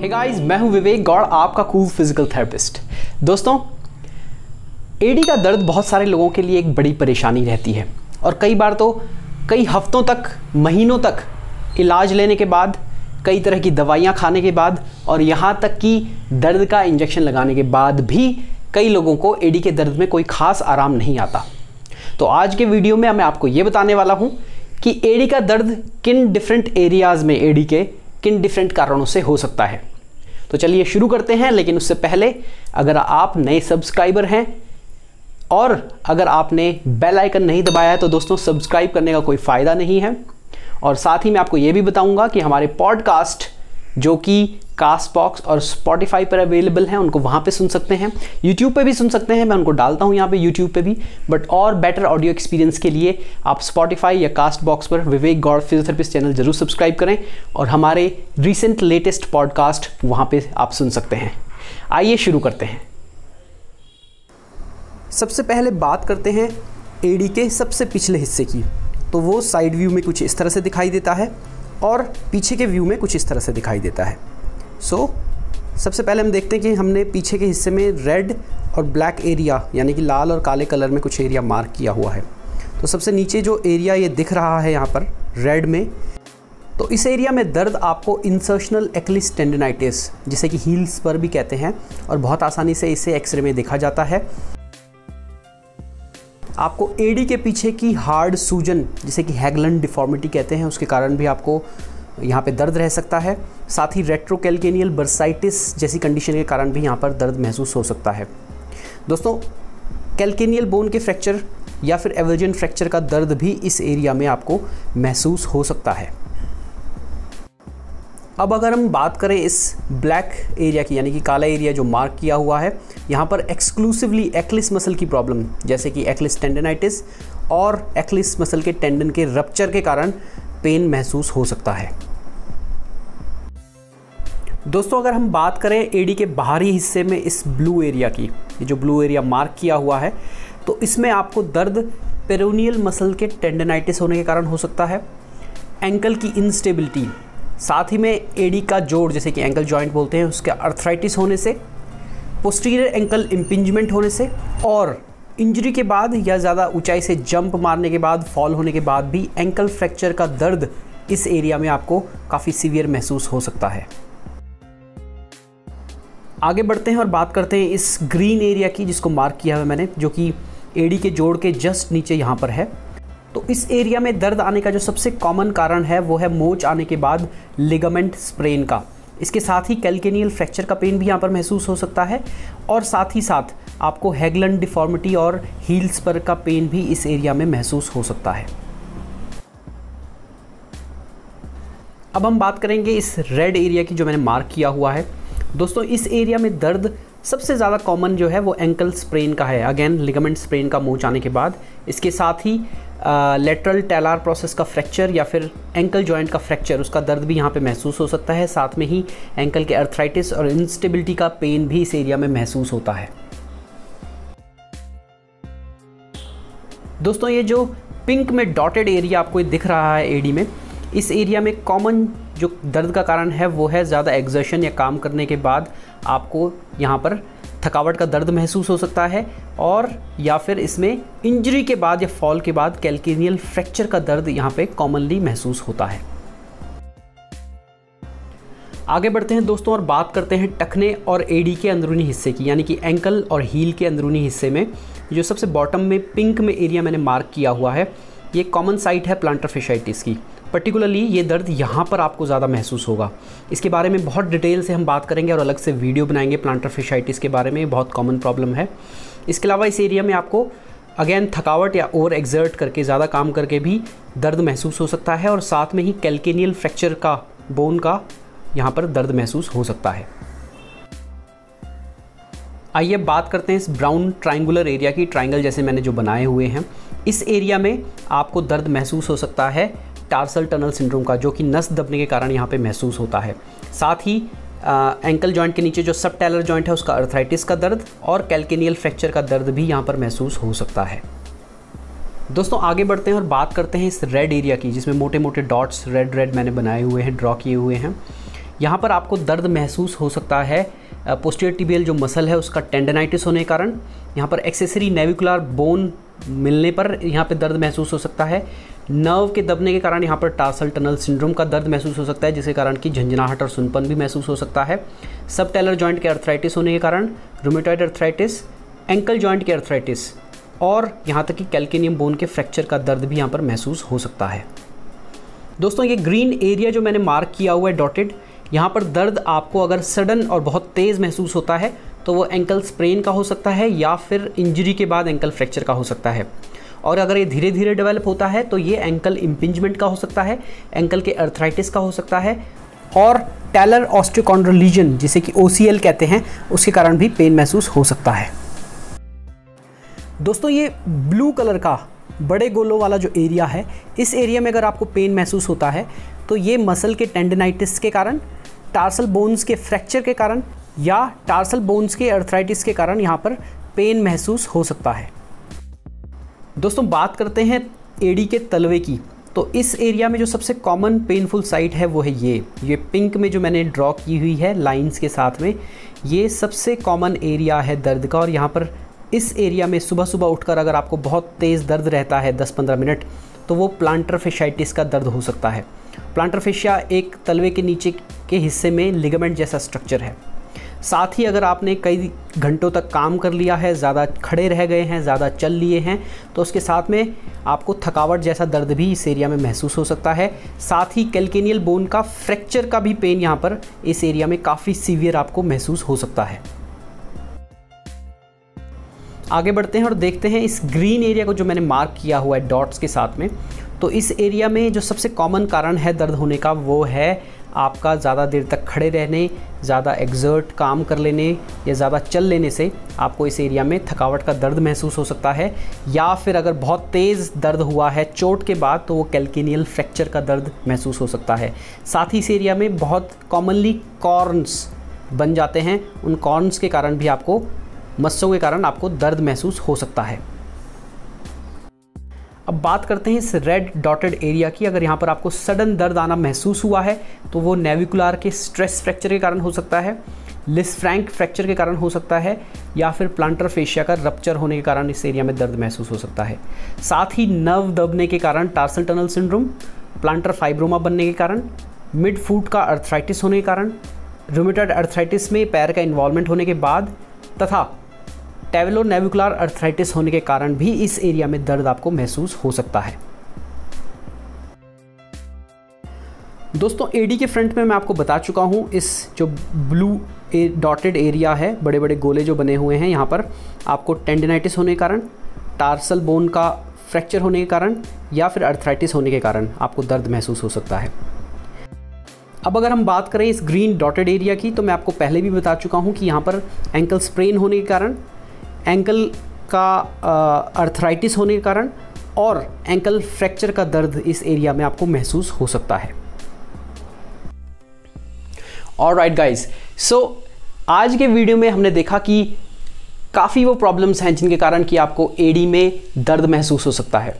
Hey guys मैं हूँ विवेक गौड़, आपका कूल फ़िज़िकल थेरेपिस्ट दोस्तों एडी का दर्द बहुत सारे लोगों के लिए एक बड़ी परेशानी रहती है। और कई बार तो कई हफ्तों तक, महीनों तक इलाज लेने के बाद, कई तरह की दवाइयाँ खाने के बाद और यहाँ तक कि दर्द का इंजेक्शन लगाने के बाद भी कई लोगों को एडी के दर्द में कोई ख़ास आराम नहीं आता। तो आज के वीडियो में मैं आपको ये बताने वाला हूँ कि एडी का दर्द किन डिफरेंट एरियाज़ में एडी के किन डिफरेंट कारणों से हो सकता है। तो चलिए शुरू करते हैं, लेकिन उससे पहले अगर आप नए सब्सक्राइबर हैं और अगर आपने बेल आइकन नहीं दबाया है तो दोस्तों सब्सक्राइब करने का कोई फ़ायदा नहीं है। और साथ ही मैं आपको ये भी बताऊँगा कि हमारे पॉडकास्ट जो कि कास्ट बॉक्स और स्पॉटिफाई पर अवेलेबल हैं, उनको वहाँ पे सुन सकते हैं। यूट्यूब पे भी सुन सकते हैं, मैं उनको डालता हूँ यहाँ पे यूट्यूब पे भी। बट और बेटर ऑडियो एक्सपीरियंस के लिए आप स्पॉटिफाई या कास्ट बॉक्स पर विवेक गौड़ फिजियोथेरेपिस्ट चैनल ज़रूर सब्सक्राइब करें और हमारे रिसेंट लेटेस्ट पॉडकास्ट वहाँ पर आप सुन सकते हैं। आइए शुरू करते हैं। सबसे पहले बात करते हैं एडी के सबसे पिछले हिस्से की। तो वो साइड व्यू में कुछ इस तरह से दिखाई देता है। और पीछे के व्यू में कुछ इस तरह से दिखाई देता है। सो so, सबसे पहले हम देखते हैं कि हमने पीछे के हिस्से में रेड और ब्लैक एरिया यानी कि लाल और काले कलर में कुछ एरिया मार्क किया हुआ है। तो सबसे नीचे जो एरिया ये दिख रहा है यहाँ पर रेड में तो इस एरिया में दर्द आपको इंसर्शनल एक्लिस टेंडनाइटिस जिसे कि हील्स पर भी कहते हैं और बहुत आसानी से इसे एक्सरे में देखा जाता है। आपको एडी के पीछे की हार्ड सूजन, जिसे कि हैगलन डिफॉर्मिटी कहते हैं, उसके कारण भी आपको यहाँ पे दर्द रह सकता है। साथ ही रेट्रोकैल्केनियल बर्साइटिस जैसी कंडीशन के कारण भी यहाँ पर दर्द महसूस हो सकता है। दोस्तों कैल्केनियल बोन के फ्रैक्चर या फिर एवर्जन फ्रैक्चर का दर्द भी इस एरिया में आपको महसूस हो सकता है। अब अगर हम बात करें इस ब्लैक एरिया की, यानी कि काला एरिया जो मार्क किया हुआ है, यहाँ पर एक्सक्लूसिवली एक्लिस मसल की प्रॉब्लम जैसे कि एक्लिस टेंडेनाइटिस और एक्लिस मसल के टेंडन के रप्चर के कारण पेन महसूस हो सकता है। दोस्तों, अगर हम बात करें एडी के बाहरी हिस्से में इस ब्लू एरिया की, ये जो ब्लू एरिया मार्क किया हुआ है तो इसमें आपको दर्द पेरोनियल मसल के टेंडेनाइटिस होने के कारण हो सकता है। एंकल की इंस्टेबिलिटी साथ ही में एडी का जोड़, जैसे कि एंकल जॉइंट बोलते हैं, उसके अर्थराइटिस होने से पोस्टीरियर एंकल इम्पिंजमेंट होने से, और इंजरी के बाद या ज़्यादा ऊंचाई से जंप मारने के बाद फॉल होने के बाद भी एंकल फ्रैक्चर का दर्द इस एरिया में आपको काफ़ी सीवियर महसूस हो सकता है। आगे बढ़ते हैं और बात करते हैं इस ग्रीन एरिया की, जिसको मार्क किया है मैंने, जो कि एडी के जोड़ के जस्ट नीचे यहाँ पर है। तो इस एरिया में दर्द आने का जो सबसे कॉमन कारण है, वो है मोच आने के बाद लिगामेंट स्प्रेन का। इसके साथ ही कैल्केनियल फ्रैक्चर का पेन भी यहाँ पर महसूस हो सकता है और साथ ही साथ आपको हैगलन डिफॉर्मिटी और हील्स पर का पेन भी इस एरिया में महसूस हो सकता है। अब हम बात करेंगे इस रेड एरिया की जो मैंने मार्क किया हुआ है। दोस्तों, इस एरिया में दर्द सबसे ज़्यादा कॉमन जो है, वो एंकल स्प्रेन का है। अगेन लिगामेंट स्प्रेन का मोच आने के बाद। इसके साथ ही लेटरल टेलार प्रोसेस का फ्रैक्चर या फिर एंकल जॉइंट का फ्रैक्चर उसका दर्द भी यहाँ पे महसूस हो सकता है। साथ में ही एंकल के अर्थराइटिस और इंस्टेबिलिटी का पेन भी इस एरिया में महसूस होता है। दोस्तों, ये जो पिंक में डॉटेड एरिया आपको दिख रहा है एडी में, इस एरिया में कॉमन जो दर्द का कारण है, वो है ज़्यादा एग्जर्शन या काम करने के बाद आपको यहाँ पर थकावट का दर्द महसूस हो सकता है और या फिर इसमें इंजरी के बाद या फॉल के बाद कैल्केनियल फ्रैक्चर का दर्द यहाँ पे कॉमनली महसूस होता है। आगे बढ़ते हैं दोस्तों और बात करते हैं टखने और एडी के अंदरूनी हिस्से की, यानी कि एंकल और हील के अंदरूनी हिस्से में, जो सबसे बॉटम में पिंक में एरिया मैंने मार्क किया हुआ है। ये कॉमन साइट है प्लांटर फिशाइटिस की। पर्टिकुलरली ये दर्द यहाँ पर आपको ज़्यादा महसूस होगा। इसके बारे में बहुत डिटेल से हम बात करेंगे और अलग से वीडियो बनाएँगे प्लांटर फिशाइटिस के बारे में, बहुत कॉमन प्रॉब्लम है। इसके अलावा इस एरिया में आपको अगेन थकावट या ओवर एग्जर्ट करके, ज़्यादा काम करके भी दर्द महसूस हो सकता है और साथ में ही कैल्केनियल फ्रैक्चर का बोन का यहाँ पर दर्द महसूस हो सकता है। आइए बात करते हैं इस ब्राउन ट्राइंगुलर एरिया की ट्राइंगल जैसे मैंने जो बनाए हुए हैं। इस एरिया में आपको दर्द महसूस हो सकता है टार्सल टनल सिंड्रोम का, जो कि नस दबने के कारण यहाँ पे महसूस होता है। साथ ही एंकल जॉइंट के नीचे जो सब टेलर जॉइंट है, उसका अर्थराइटिस का दर्द और कैल्केनियल फ्रैक्चर का दर्द भी यहाँ पर महसूस हो सकता है। दोस्तों, आगे बढ़ते हैं और बात करते हैं इस रेड एरिया की, जिसमें मोटे मोटे डॉट्स रेड रेड मैंने बनाए हुए हैं ड्रॉ किए हुए हैं। यहाँ पर आपको दर्द महसूस हो सकता है पोस्टियर टिबियल जो मसल है, उसका टेंडेनाइटिस होने के कारण। यहाँ पर एक्सेसरी नेविकुलर बोन मिलने पर यहाँ पे दर्द महसूस हो सकता है। नर्व के दबने के कारण यहाँ पर टार्सल टनल सिंड्रोम का दर्द महसूस हो सकता है, जिसके कारण कि झंझनाहट और सुनपन भी महसूस हो सकता है। सब टेलर जॉइंट के अर्थराइटिस होने के कारण रोमेटॉइड अर्थराइटिस एंकल जॉइंट के अर्थराइटिस, और यहाँ तक कि कैल्केनियम बोन के फ्रैक्चर का दर्द भी यहाँ पर महसूस हो सकता है। दोस्तों, ये ग्रीन एरिया जो मैंने मार्क किया हुआ है डॉटेड यहाँ पर दर्द आपको अगर सडन और बहुत तेज़ महसूस होता है तो वो एंकल स्प्रेन का हो सकता है या फिर इंजरी के बाद एंकल फ्रैक्चर का हो सकता है। और अगर ये धीरे धीरे डेवलप होता है तो ये एंकल इम्पिंजमेंट का हो सकता है एंकल के अर्थराइटिस का हो सकता है और टैलर ऑस्टियोकॉन्ड्रल लीजन जिसे कि ओसीएल कहते हैं, उसके कारण भी पेन महसूस हो सकता है। दोस्तों, ये ब्लू कलर का बड़े गोलों वाला जो एरिया है, इस एरिया में अगर आपको पेन महसूस होता है तो ये मसल के टेंडेनाइटिस के कारण टार्सल बोन्स के फ्रैक्चर के कारण या टार्सल बोन्स के अर्थराइटिस के कारण यहाँ पर पेन महसूस हो सकता है। दोस्तों, बात करते हैं एडी के तलवे की। तो इस एरिया में जो सबसे कॉमन पेनफुल साइट है, वो है ये। ये पिंक में जो मैंने ड्रॉ की हुई है लाइंस के साथ में, ये सबसे कॉमन एरिया है दर्द का। और यहाँ पर इस एरिया में सुबह सुबह उठकर अगर आपको बहुत तेज़ दर्द रहता है 10-15 मिनट तो वो प्लांटर फिशाइटिस का दर्द हो सकता है। प्लांटर फिशिया एक तलवे के नीचे के हिस्से में लिगामेंट जैसा स्ट्रक्चर है। साथ ही अगर आपने कई घंटों तक काम कर लिया है, ज़्यादा खड़े रह गए हैं, ज़्यादा चल लिए हैं तो उसके साथ में आपको थकावट जैसा दर्द भी इस एरिया में महसूस हो सकता है। साथ ही कैल्केनियल बोन का फ्रैक्चर का भी पेन यहाँ पर इस एरिया में काफ़ी सीवियर आपको महसूस हो सकता है। आगे बढ़ते हैं और देखते हैं इस ग्रीन एरिया को जो मैंने मार्क किया हुआ है डॉट्स के साथ में। तो इस एरिया में जो सबसे कॉमन कारण है दर्द होने का वो है आपका ज़्यादा देर तक खड़े रहने, ज़्यादा एग्जर्ट काम कर लेने या ज़्यादा चल लेने से आपको इस एरिया में थकावट का दर्द महसूस हो सकता है या फिर अगर बहुत तेज़ दर्द हुआ है चोट के बाद तो वो कैल्केनियल फ्रैक्चर का दर्द महसूस हो सकता है। साथ ही इस एरिया में बहुत कॉमनली कॉर्नस बन जाते हैं। उन कॉर्नस के कारण भी आपको, मस्सों के कारण आपको दर्द महसूस हो सकता है। अब बात करते हैं इस रेड डॉटेड एरिया की। अगर यहाँ पर आपको सडन दर्द आना महसूस हुआ है तो वो नेविकुलर के स्ट्रेस फ्रैक्चर के कारण हो सकता है लिस फ्रैंक फ्रैक्चर के कारण हो सकता है, या फिर प्लांटर फेशिया का रप्चर होने के कारण इस एरिया में दर्द महसूस हो सकता है। साथ ही नर्व दबने के कारण tarsal tunnel syndrome plantar fibroma बनने के कारण मिड फूट का अर्थराइटिस होने के कारण रोमेटॉइड अर्थराइटिस में पैर का इन्वॉल्वमेंट होने के बाद, तथा टेवलो नेविकुलर अर्थराइटिस होने के कारण भी इस एरिया में दर्द आपको महसूस हो सकता है। दोस्तों एडी के फ्रंट में मैं आपको बता चुका हूँ, इस जो ब्लू डॉटेड एरिया है बड़े बड़े गोले जो बने हुए हैं, यहाँ पर आपको टेंडेनाइटिस होने के कारण, टार्सल बोन का फ्रैक्चर होने के कारण, या फिर अर्थराइटिस होने के कारण आपको दर्द महसूस हो सकता है। अब अगर हम बात करें इस ग्रीन डॉटेड एरिया की तो मैं आपको पहले भी बता चुका हूँ कि यहाँ पर एंकल स्प्रेन होने के कारण एंकल का अर्थराइटिस होने के कारण और एंकल फ्रैक्चर का दर्द इस एरिया में आपको महसूस हो सकता है। और राइट गाइज़ सो आज के वीडियो में हमने देखा कि काफ़ी वो प्रॉब्लम्स हैं जिनके कारण कि आपको एडी में दर्द महसूस हो सकता है।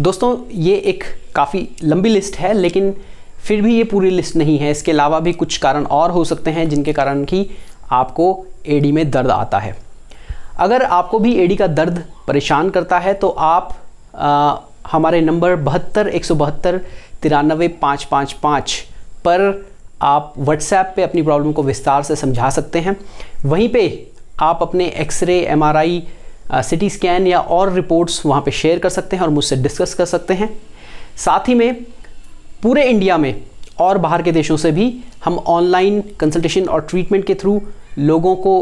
दोस्तों, ये एक काफ़ी लंबी लिस्ट है, लेकिन फिर भी ये पूरी लिस्ट नहीं है। इसके अलावा भी कुछ कारण और हो सकते हैं जिनके कारण कि आपको एडी में दर्द आता है। अगर आपको भी एडी का दर्द परेशान करता है तो आप आ, हमारे नंबर बहत्तर एक सौ बहत्तर तिरानवे पाँच पाँच पाँच पर आप व्हाट्सएप पे अपनी प्रॉब्लम को विस्तार से समझा सकते हैं। वहीं पे आप अपने एक्सरे एमआरआई सिटी स्कैन या और रिपोर्ट्स वहाँ पे शेयर कर सकते हैं और मुझसे डिस्कस कर सकते हैं। साथ ही में पूरे इंडिया में और बाहर के देशों से भी हम ऑनलाइन कंसल्टेशन और ट्रीटमेंट के थ्रू लोगों को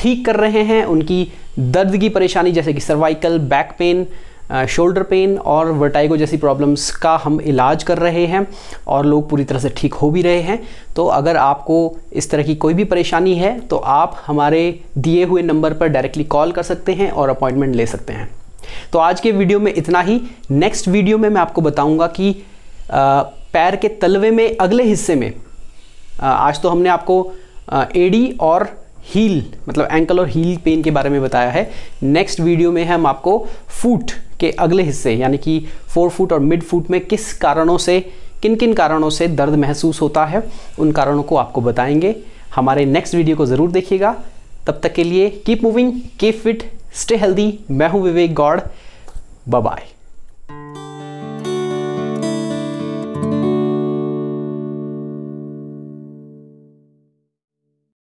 ठीक कर रहे हैं, उनकी दर्द की परेशानी जैसे कि cervical back pain shoulder pain और वर्टाइगो जैसी प्रॉब्लम्स का हम इलाज कर रहे हैं और लोग पूरी तरह से ठीक हो भी रहे हैं। तो अगर आपको इस तरह की कोई भी परेशानी है तो आप हमारे दिए हुए नंबर पर डायरेक्टली कॉल कर सकते हैं और अपॉइंटमेंट ले सकते हैं। तो आज के वीडियो में इतना ही। नेक्स्ट वीडियो में मैं आपको बताऊँगा कि पैर के तलवे में अगले हिस्से में आज तो हमने आपको एडी और हील मतलब एंकल और हील पेन के बारे में बताया है। नेक्स्ट वीडियो में हम आपको फुट के अगले हिस्से, यानी कि फोर फुट और मिड फुट में किस कारणों से किन किन कारणों से दर्द महसूस होता है, उन कारणों को आपको बताएँगे। हमारे नेक्स्ट वीडियो को ज़रूर देखिएगा। तब तक के लिए keep moving keep fit stay healthy मैं हूँ विवेक गौड़। बाय